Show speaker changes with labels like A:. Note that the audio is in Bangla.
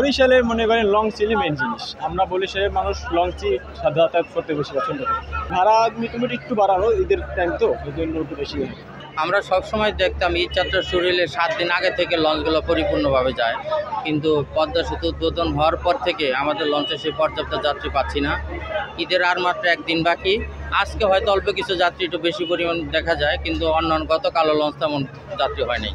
A: বরিশালে মনে করেন লং চিলি মেন জিনিস। আমরা বরিশালের মানুষ লং চি যাতায়াত করতে বেশি পছন্দ করি। ভাড়া মোটামুটি একটু বাড়ানো ঈদের টাইম তো, এই জন্য একটু বেশি।
B: আমরা সবসময় দেখতাম ঈদ যাত্রা শুরু হলে সাত দিন আগে থেকে লঞ্চগুলো পরিপূর্ণভাবে যায়। কিন্তু পদ্মা সেতু উদ্বোধন হওয়ার পর থেকে আমাদের লঞ্চে সেই পর্যাপ্ত যাত্রী পাচ্ছি না। ঈদের আর মাত্র একদিন বাকি। আজকে হয়তো অল্প কিছু যাত্রী একটু বেশি পরিমাণ দেখা যায়, কিন্তু অন্য গতকালও লঞ্চ তেমন যাত্রী হয় নাই